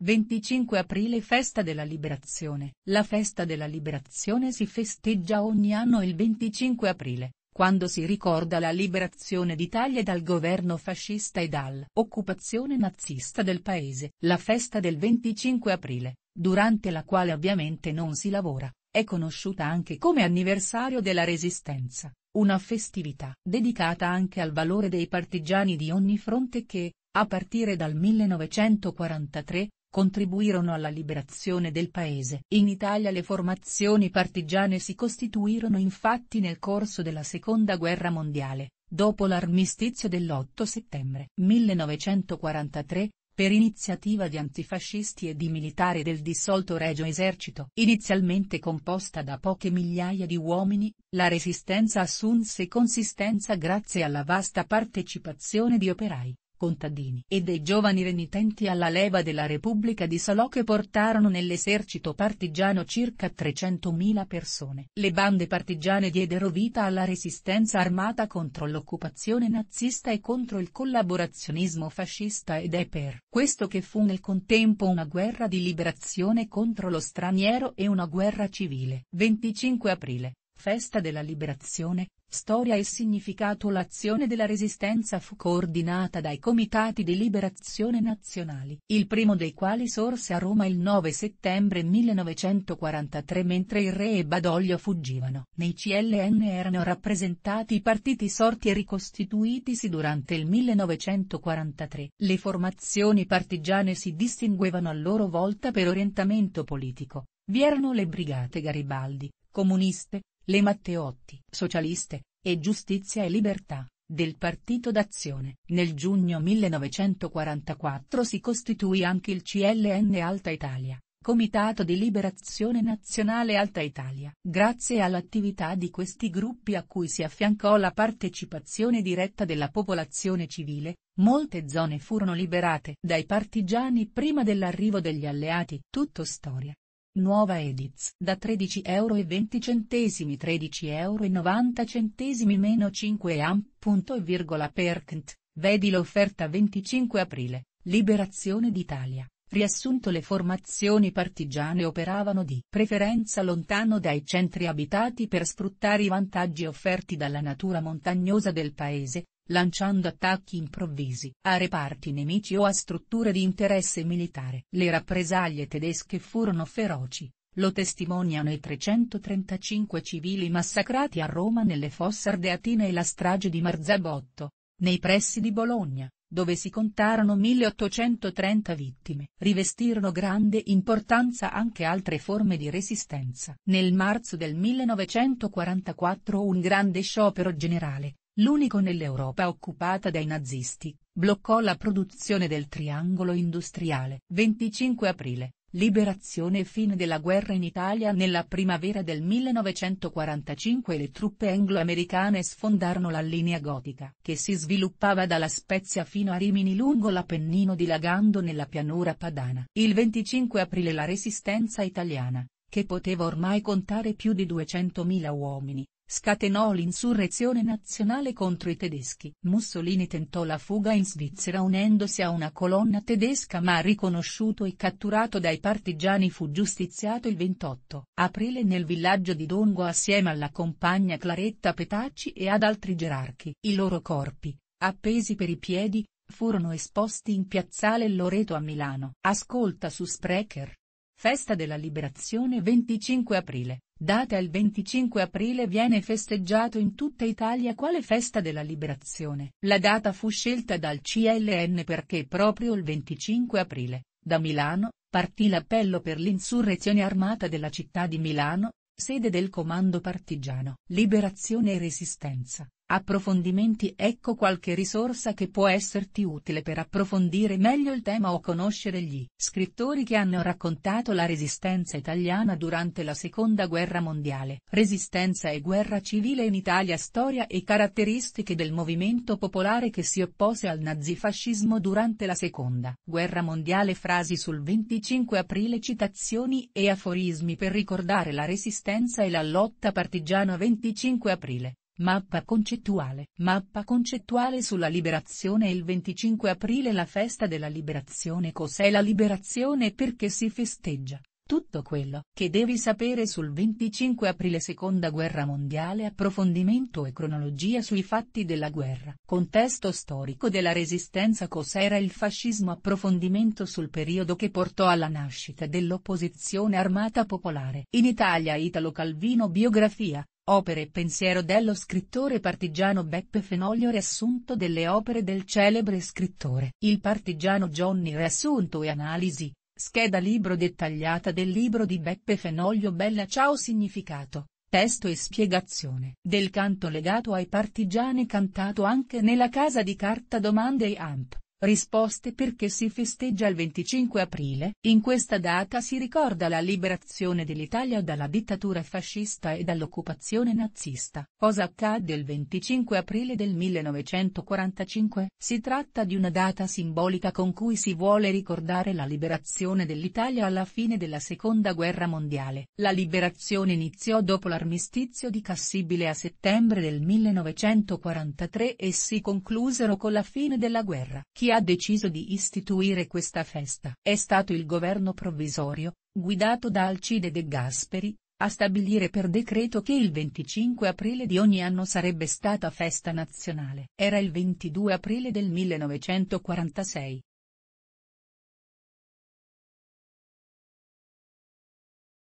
25 aprile Festa della Liberazione. La Festa della Liberazione si festeggia ogni anno il 25 aprile, quando si ricorda la liberazione d'Italia dal governo fascista e dall'occupazione nazista del paese. La festa del 25 aprile, durante la quale ovviamente non si lavora, è conosciuta anche come anniversario della Resistenza, una festività dedicata anche al valore dei partigiani di ogni fronte che, a partire dal 1943, contribuirono alla liberazione del paese. In Italia le formazioni partigiane si costituirono infatti nel corso della Seconda Guerra Mondiale, dopo l'armistizio dell'8 settembre 1943, per iniziativa di antifascisti e di militari del dissolto Regio Esercito. Inizialmente composta da poche migliaia di uomini, la resistenza assunse consistenza grazie alla vasta partecipazione di operai, contadini e dei giovani renitenti alla leva della Repubblica di Salò che portarono nell'esercito partigiano circa 300.000 persone. Le bande partigiane diedero vita alla resistenza armata contro l'occupazione nazista e contro il collaborazionismo fascista ed è per questo che fu nel contempo una guerra di liberazione contro lo straniero e una guerra civile. 25 aprile, festa della liberazione, Storia e significato L'azione della Resistenza fu coordinata dai Comitati di Liberazione Nazionali, il primo dei quali sorse a Roma il 9 settembre 1943 mentre il re e Badoglio fuggivano. Nei CLN erano rappresentati i partiti sorti e ricostituitisi durante il 1943. Le formazioni partigiane si distinguevano a loro volta per orientamento politico, vi erano le Brigate Garibaldi, comuniste, le Matteotti, socialiste, e Giustizia e Libertà, del Partito d'Azione. Nel giugno 1944 si costituì anche il CLN Alta Italia, Comitato di Liberazione Nazionale Alta Italia. Grazie all'attività di questi gruppi a cui si affiancò la partecipazione diretta della popolazione civile, molte zone furono liberate dai partigiani prima dell'arrivo degli alleati. Tutto storia. Nuova Ediz da 13,20 euro 13,90 euro meno 5 amp. Perknt, vedi l'offerta 25 aprile, Liberazione d'Italia. Riassunto le formazioni partigiane operavano di preferenza lontano dai centri abitati per sfruttare i vantaggi offerti dalla natura montagnosa del paese, lanciando attacchi improvvisi a reparti nemici o a strutture di interesse militare. Le rappresaglie tedesche furono feroci, lo testimoniano i 335 civili massacrati a Roma nelle fosse ardeatine e la strage di Marzabotto, nei pressi di Bologna, dove si contarono 1830 vittime. Rivestirono grande importanza anche altre forme di resistenza. Nel marzo del 1944 un grande sciopero generale, l'unico nell'Europa occupata dai nazisti, bloccò la produzione del triangolo industriale. 25 aprile, liberazione e fine della guerra in Italia Nella primavera del 1945 le truppe anglo-americane sfondarono la linea gotica che si sviluppava dalla Spezia fino a Rimini lungo l'Appennino dilagando nella pianura padana. Il 25 aprile la resistenza italiana, che poteva ormai contare più di 200.000 uomini, scatenò l'insurrezione nazionale contro i tedeschi. Mussolini tentò la fuga in Svizzera unendosi a una colonna tedesca ma riconosciuto e catturato dai partigiani fu giustiziato il 28 aprile nel villaggio di Dongo assieme alla compagna Claretta Petacci e ad altri gerarchi. I loro corpi, appesi per i piedi, furono esposti in piazzale Loreto a Milano. Ascolta su Sprecher. Festa della Liberazione 25 aprile. Data il 25 aprile viene festeggiato in tutta Italia quale festa della liberazione. La data fu scelta dal CLN perché proprio il 25 aprile, da Milano, partì l'appello per l'insurrezione armata della città di Milano, sede del comando partigiano. Liberazione e Resistenza. Approfondimenti Ecco qualche risorsa che può esserti utile per approfondire meglio il tema o conoscere gli scrittori che hanno raccontato la resistenza italiana durante la Seconda Guerra Mondiale. Resistenza e guerra civile in Italia Storia e caratteristiche del movimento popolare che si oppose al nazifascismo durante la Seconda Guerra Mondiale Frasi sul 25 aprile Citazioni e aforismi per ricordare la resistenza e la lotta partigiana 25 aprile Mappa concettuale. Mappa concettuale sulla liberazione Il 25 aprile la festa della liberazione. Cos'è la liberazione e perché si festeggia? Tutto quello che devi sapere sul 25 aprile Seconda Guerra Mondiale Approfondimento e cronologia sui fatti della guerra. Contesto storico della resistenza. Cos'era il fascismo? Approfondimento sul periodo che portò alla nascita dell'opposizione armata popolare. In Italia Italo Calvino Biografia Opere e pensiero dello scrittore partigiano Beppe Fenoglio Riassunto delle opere del celebre scrittore. Il partigiano Johnny Riassunto e analisi. Scheda libro dettagliata del libro di Beppe Fenoglio Bella Ciao Significato, testo e spiegazione. Del canto legato ai partigiani cantato anche nella casa di carta Domande e Amp. Risposte perché si festeggia il 25 aprile, in questa data si ricorda la liberazione dell'Italia dalla dittatura fascista e dall'occupazione nazista. Cosa accadde il 25 aprile del 1945? Si tratta di una data simbolica con cui si vuole ricordare la liberazione dell'Italia alla fine della Seconda Guerra Mondiale. La liberazione iniziò dopo l'armistizio di Cassibile a settembre del 1943 e si conclusero con la fine della guerra. Ha deciso di istituire questa festa è stato il governo provvisorio, guidato da Alcide De Gasperi, a stabilire per decreto che il 25 aprile di ogni anno sarebbe stata festa nazionale. Era il 22 aprile del 1946,